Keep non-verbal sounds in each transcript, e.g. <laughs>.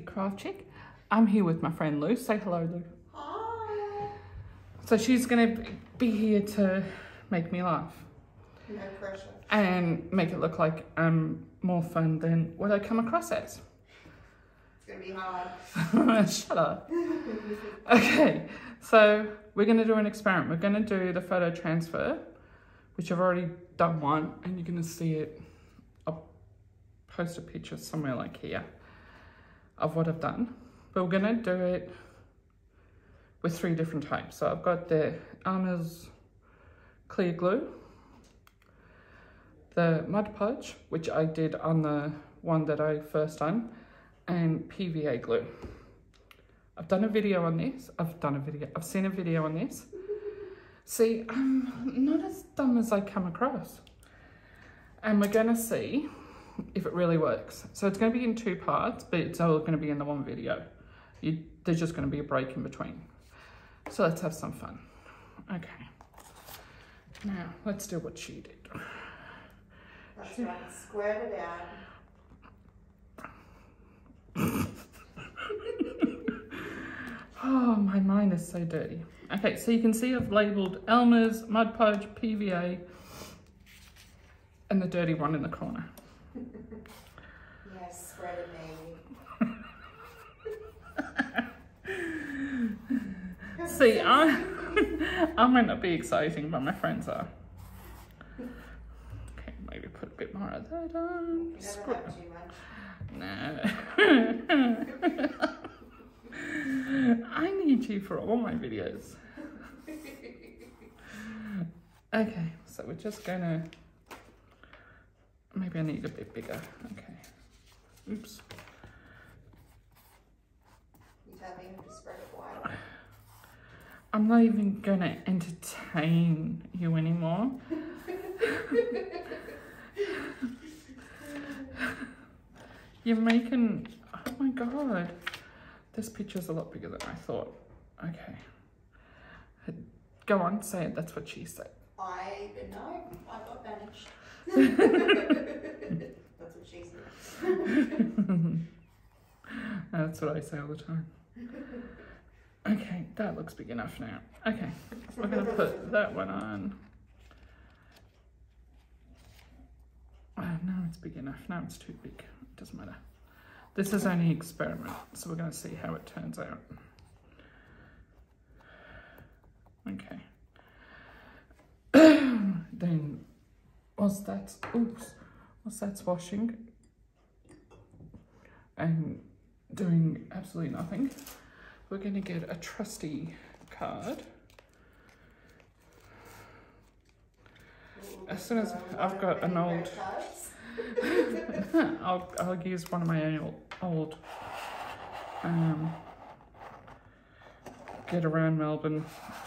craft chick. I'm here with my friend Lou. Say hello, Lou. Hi. So she's going to be here to make me laugh No pressure. and make it look like I'm more fun than what I come across as. It's gonna be hard. <laughs> Shut up. <laughs> Okay, so we're going to do an experiment. We're going to do the photo transfer, which I've already done one, and you're going to see it. I'll post a picture somewhere like here of what I've done. But we're to do it with three different types. So I've got the Elmer's clear glue, the Mod Podge, which I did on the one that I first done, and PVA glue. I've done a video on this. I've done a video. I've seen a video on this. See, I'm not as dumb as I come across. And we're going to see <laughs> if it really works. So it's going to be in two parts, but it's all going to be in the one video. You, there's just going to be a break in between. So let's have some fun. Okay. Now, let's do what she did. That's right. Squared it out. <laughs> Oh, my mind is so dirty. Okay, so you can see I've labelled Elmer's, Mod Podge, PVA, and the dirty one in the corner. Yes, spread it maybe. <laughs> See, I, <laughs> I might not be exciting, but my friends are. Okay, maybe put a bit more of that on. Spread- too much. No. <laughs> I need you for all my videos. Okay, so we're just gonna. Maybe I need a bit bigger. Okay. Oops. You tell to spread it wider. I'm not even gonna entertain you anymore. You're making. Oh my god. This picture's a lot bigger than I thought. Okay. Go on, say it. That's what she said. I no, I got managed. <laughs> That's what she said. <laughs> That's what I say all the time. Okay, that looks big enough now. Okay, we're gonna put that one on. Oh, now it's big enough. Now it's too big. It doesn't matter. This is only experiment, so we're gonna see how it turns out. Okay. <coughs> then, whilst that's oops, whilst that's washing and doing absolutely nothing, we're gonna get a trusty card. As soon as I've got an old <laughs> I'll, I'll use one of my old, old um, get around Melbourne,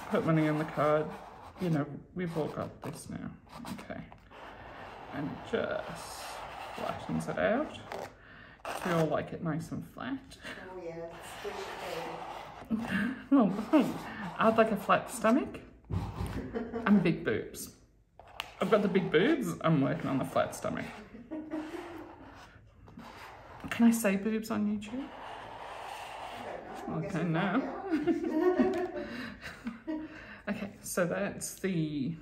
put money in the card. You know, we've all got this now. Okay. And just flattens it out. We all like it nice and flat. Oh yeah, squish it baby. Oh, I'd like a flat stomach and big boobs. I've got the big boobs, I'm working on the flat stomach. Can I say boobs on YouTube? I don't know. I guess Okay, now. <laughs> Okay, so that's the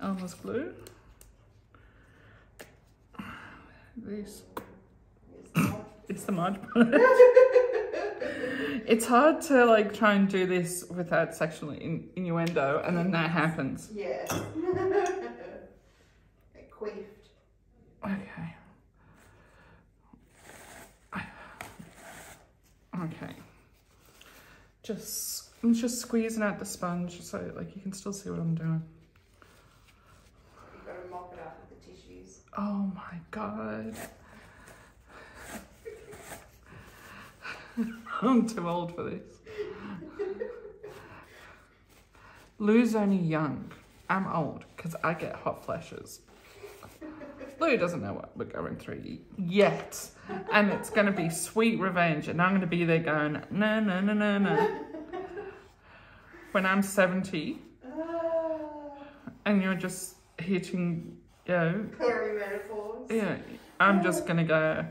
Elmer's glue. This Is the Mod Podge. it's hard to like try and do this without sexual in- innuendo and then that happens. Yeah. <laughs> It queefed. Okay. Okay. Just I'm just squeezing out the sponge so like you can still see what I'm doing. You've got to mop it up with the tissues. Oh my god. <laughs> I'm too old for this. Lou's only young. I'm old because I get hot flashes. Lou doesn't know what we're going through yet. And it's going to be sweet revenge. And I'm going to be there going, no, no, no, no, no. When I'm 70 Ah, and you're just hitting, you know, Perimenopause. yeah, I'm just going to go,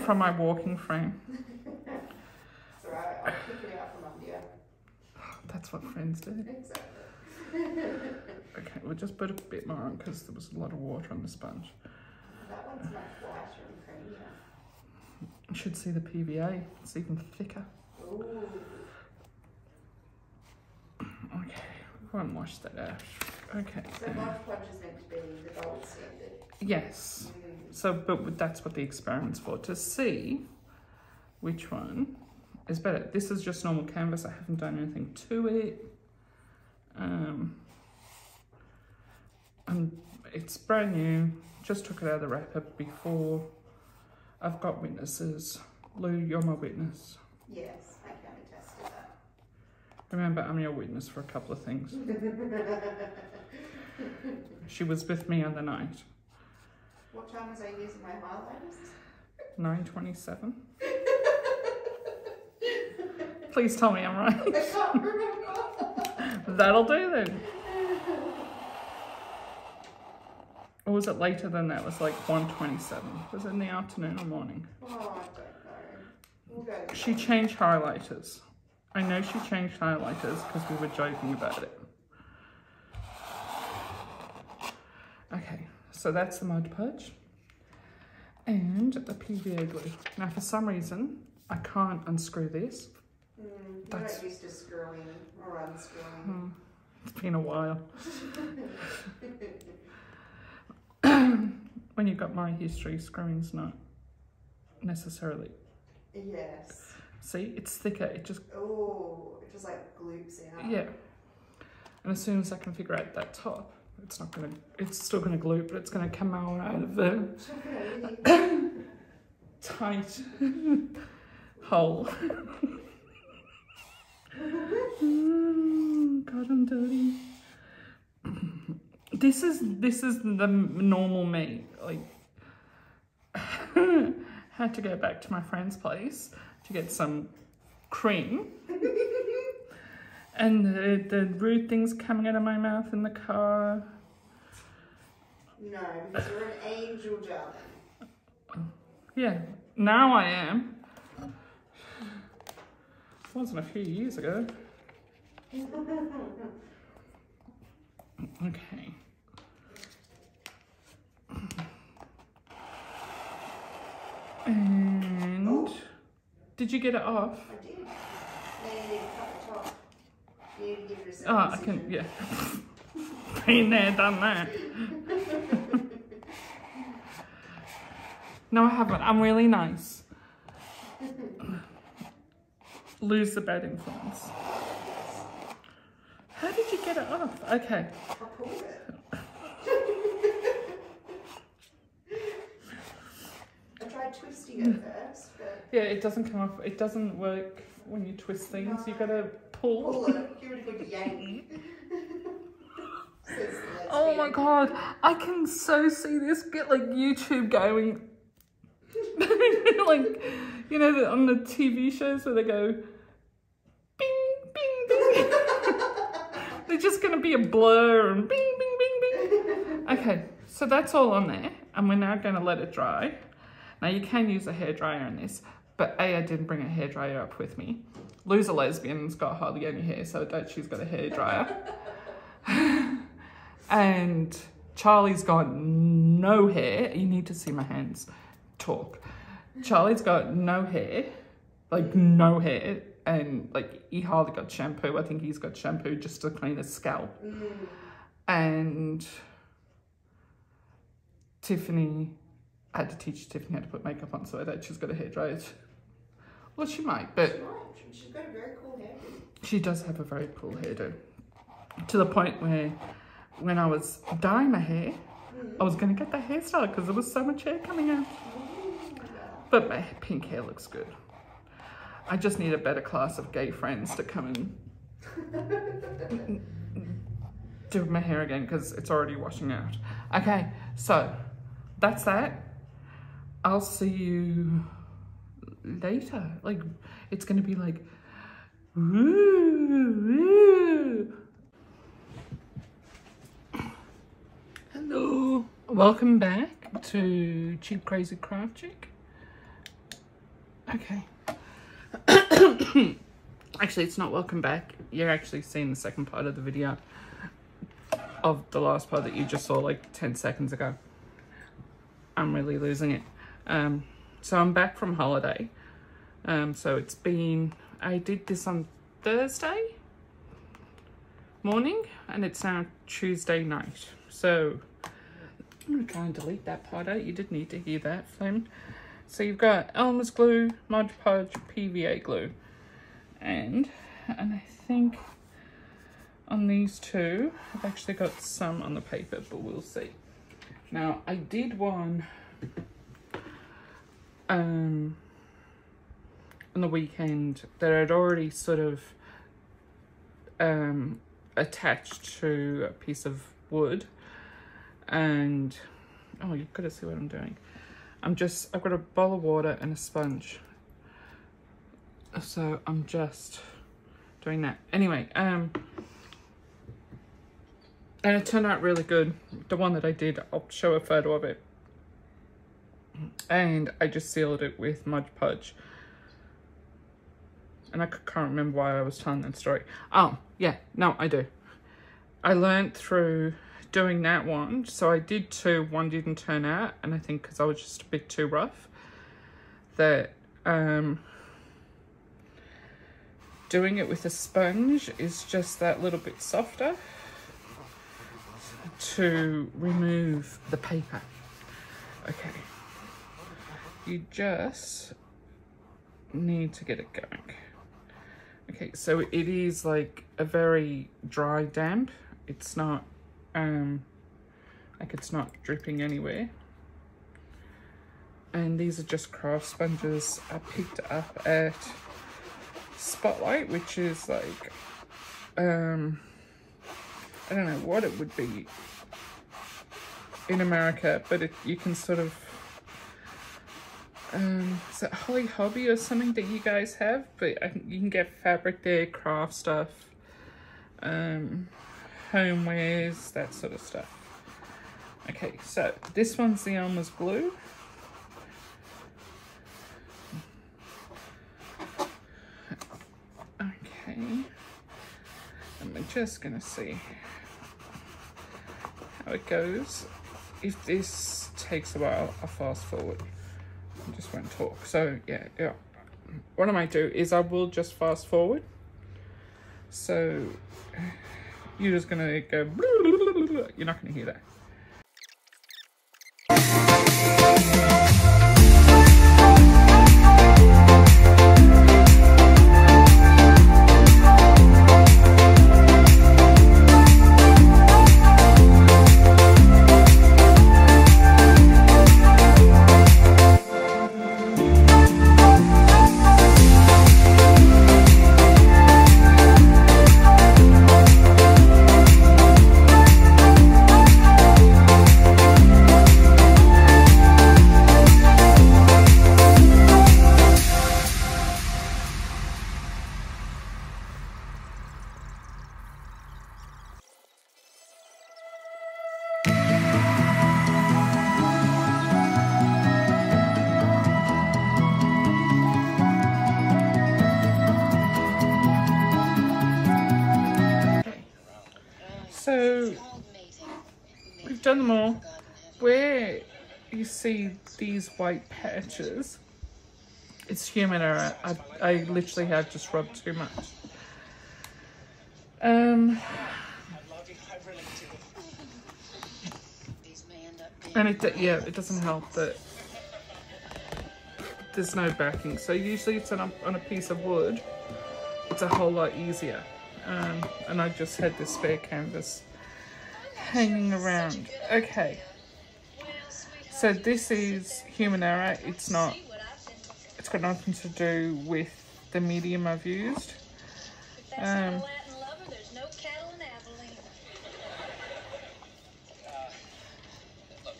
from my walking frame. It's alright, I'll pick it out from under you. That's what friends do. Exactly. Okay, we'll just put a bit more on because there was a lot of water on the sponge. That one's much whiter and creamier. You should see the PVA. It's even thicker. Ooh. Okay, we won't wash that out. Okay. So Mod Podge is meant to be the gold standard. Yes. Mm. So, but that's what the experiment's for to see which one is better. This is just normal canvas. I haven't done anything to it. Um, and it's brand new. Just took it out of the wrapper before. I've got witnesses. Lou, you're my witness. Yes, I can attest to that. Remember, I'm your witness for a couple of things. <laughs> she was with me on the night. What time was I using my highlighters? 927. Please tell me I'm right. I can't remember. That'll do then. Or was it later than that? It was like 127. Was it in the afternoon or morning? Oh, I don't know. We'll go She changed highlighters. I know she changed highlighters because we were joking about it. Okay, so that's the Mod Podge. And the PVA glue. Now for some reason, I can't unscrew this. Mm, That's- not used to screwing or unscrewing. Hmm, It's been a while. <laughs> when you've got my history, screwing's not necessarily. yes. See, it's thicker. It just, Oh, it just like gloops out. yeah. And as soon as I can figure out that top, it's not gonna, it's still gonna glue, but it's gonna come out out of the <laughs> tight <laughs> hole. <laughs> God, I'm dirty. <clears throat> This is this is the normal me. Like, had to go back to my friend's place to get some cream, <laughs> and the the rude things coming out of my mouth in the car. No, because you're an angel, darling. Yeah, now I am. Wasn't a few years ago. <laughs> Okay. And Oh. Did you get it off? I did. Now you need to cut the top. You need to give yourself Oh, I can, yeah. <laughs> Been there, done that. <laughs> No, I haven't. I'm really nice. Lose the bad influence. How did you get it off? Okay. I pulled it. <laughs> I tried twisting it first, Yeah, it doesn't come off. It doesn't work when you twist things. You gotta pull. pull it. Give it a good yank. <laughs> <laughs> Oh my god, I can so see this get like YouTube going. <laughs> like, you know, the, on the TV shows where they go bing, bing, bing. They're just gonna be a blur and bing, bing, bing, bing. Okay, so that's all on there, and we're now gonna let it dry. Now you can use a hairdryer in this, but A, I didn't bring a hairdryer up with me. Lou's a lesbian and's got hardly any hair, so I doubt she's got a hairdryer. <laughs> and Charlie's got no hair. You need to see my hands talk. Charlie's got no hair, like no hair, and like he hardly got shampoo. I think he's got shampoo just to clean his scalp. Mm. And Tiffany, I had to teach Tiffany how to put makeup on, so I doubt she's got a hairdryer. Well, she might, but She might. She's got a very cool hairdo. she does have a very cool hairdo. To the point where when I was dyeing my hair, I was going to get the hairstyle because there was so much hair coming out. But my pink hair looks good. I just need a better class of gay friends to come and <laughs> do my hair again because it's already washing out. Okay, so that's that. I'll see you later. Like, it's to be like. <clears throat> Hello. Welcome back. to Cheap Crazy Craft Chick. Okay. <coughs> actually, it's not welcome back. You're actually seeing the second part of the video of the last part that you just saw like 10 seconds ago. I'm really losing it. Um, so I'm back from holiday. Um, so it's been, I did this on Thursday morning and it's now Tuesday night. So I'm gonna try and delete that part out. You did need to hear that, Flynn. So you've got Elmer's glue, Mod Podge, PVA glue. And, and I think on these two, I've actually got some on the paper, but we'll see. Now, I did one um, on the weekend that I'd already sort of um, attached to a piece of wood. And, oh, you've got to see what I'm doing. I'm just, I've got a bowl of water and a sponge. So I'm just doing that. Anyway, um, and it turned out really good. The one that I did, I'll show a photo of it. And I just sealed it with Mod Podge. And I can't remember why I was telling that story. Oh, yeah, no, I do. I learned through doing that one. So I did two, one didn't turn out. And I think because I was just a bit too rough. That um, doing it with a sponge is just that little bit softer to remove the paper. Okay. You just need to get it going. Okay, so it is like a very dry damp. It's not, um, like it's not dripping anywhere. And these are just craft sponges I picked up at Spotlight, which is like, um, I don't know what it would be in America, but it, you can sort of, um, is it Holly Hobby or something that you guys have? But I, you can get fabric there, craft stuff, um, homewares, that sort of stuff. Okay, so this one's the Elmer's glue. Okay, and we're just gonna see how it goes. If this takes a while, I'll fast forward. Just won't talk. So yeah, yeah. What I might do is I will just fast forward. So <sighs> you're just gonna go. You're not gonna hear that. See these white patches, it's human error. I, I literally have just rubbed too much. Um, and it, yeah, it doesn't help that there's no backing. So usually it's on a, on a piece of wood. It's a whole lot easier. Um, and I just had this spare canvas hanging around. Okay. So this is human error. It's not, it's got nothing to do with the medium I've used. Um,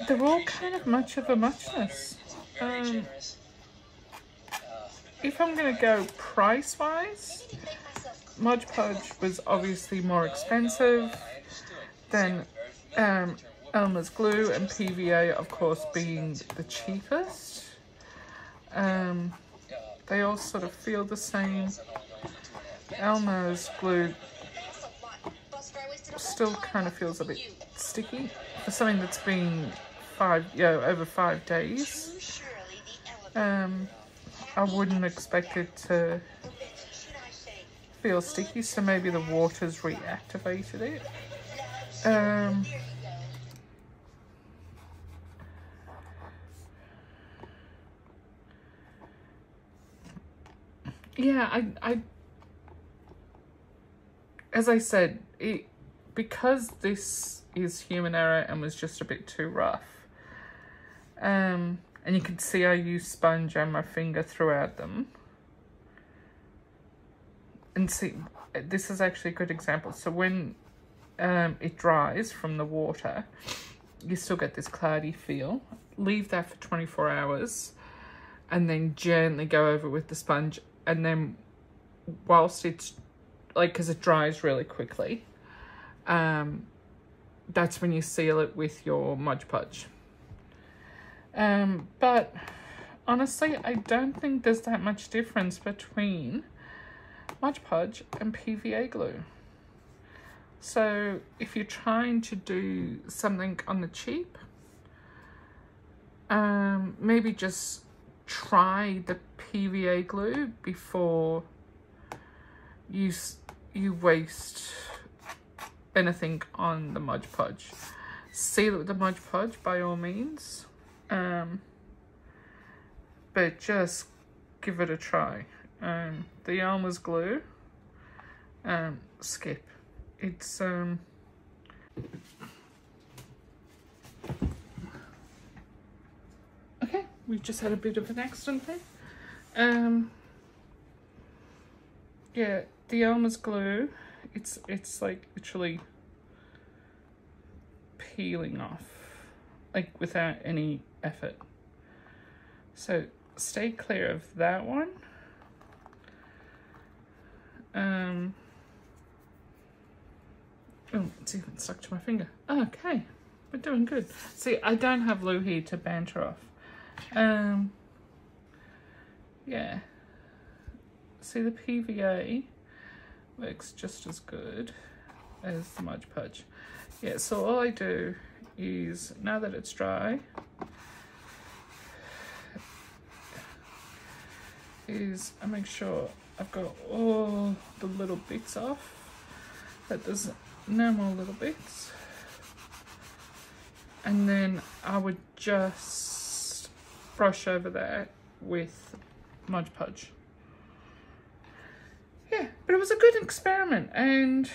they're all kind of much of a muchness. Um, if I'm gonna go price wise, Mod Podge was obviously more expensive than um, Elmer's glue and PVA, of course, being the cheapest. Um, they all sort of feel the same. Elmer's glue still kind of feels a bit sticky for something that's been five, know, over five days. Um, I wouldn't expect it to feel sticky, so maybe the water's reactivated it. Um, yeah, I, I, as I said, it, because this is human error and was just a bit too rough, um, and you can see I use sponge and my finger throughout them. And see, this is actually a good example. So when um, it dries from the water, you still get this cloudy feel. Leave that for 24 hours and then gently go over with the sponge. And then whilst it's like, because it dries really quickly, um, that's when you seal it with your Mod Podge. Um, but honestly, I don't think there's that much difference between Mod Podge and PVA glue. So if you're trying to do something on the cheap, um, maybe just try the PVA glue before you you waste anything on the Mod Podge. Seal it with the Mod Podge by all means, um, but just give it a try. Um, the Elmer's glue, um, skip. It's um. Okay, we've just had a bit of an accident there. Um. Yeah, the Elmer's glue. It's it's like literally peeling off, like without any effort. So stay clear of that one. Um, oh, it's even stuck to my finger. Okay, we're doing good. See, I don't have Lou here to banter off. Um, yeah. See, the PVA works just as good as the Mod Podge. Yeah, so all I do is, now that it's dry, is I make sure I've got all the little bits off, that there's no more little bits. And then I would just brush over there with Mod Podge. Yeah, but it was a good experiment. And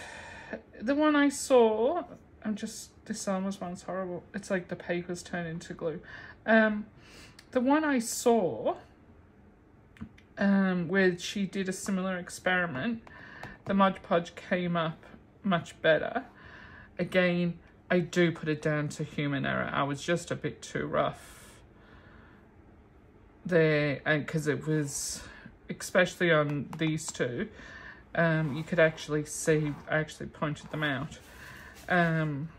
the one I saw, I'm just, this Elmer's one's horrible. It's like the paper's turn into glue. Um, the one I saw um, where she did a similar experiment, the Mod Podge came up much better. Again, I do put it down to human error. I was just a bit too rough there, and because it was, especially on these two, um, you could actually see. I actually pointed them out. Um,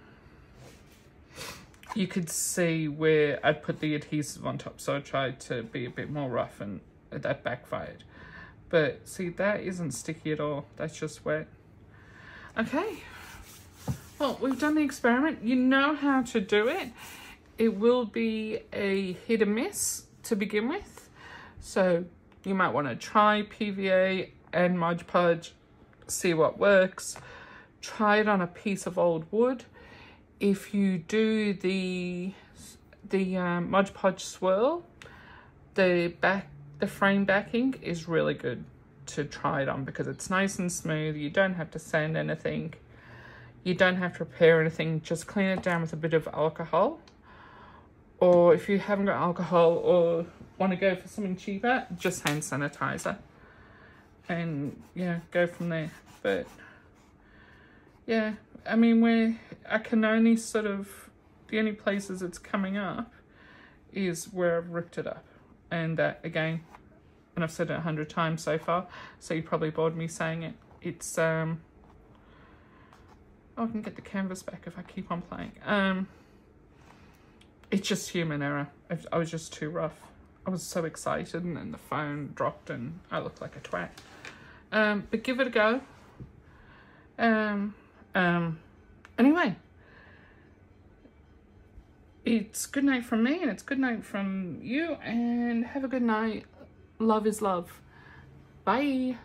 you could see where I'd put the adhesive on top, so I tried to be a bit more rough and that backfired. But see, that isn't sticky at all. That's just wet. Okay. Well, we've done the experiment. You know how to do it. It will be a hit or miss to begin with. So you might want to try PVA and Mod Podge, see what works. Try it on a piece of old wood. If you do the the um, Mod Podge swirl, the back the frame backing is really good to try it on because it's nice and smooth. You don't have to sand anything. You don't have to repair anything. Just clean it down with a bit of alcohol. Or if you haven't got alcohol or want to go for something cheaper, just hand sanitizer. And yeah, go from there. But yeah, I mean, where I can only sort of, the only places it's coming up is where I've ripped it up. And that, again, and I've said it a hundred times so far, so you probably bored me saying it. It's, um, oh, I can get the canvas back if I keep on playing. Um, It's just human error. I, I was just too rough. I was so excited and then the phone dropped and I looked like a twat. Um, but give it a go. Um, um, anyway, it's good night from me and it's good night from you and have a good night. Love is love. Bye.